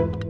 you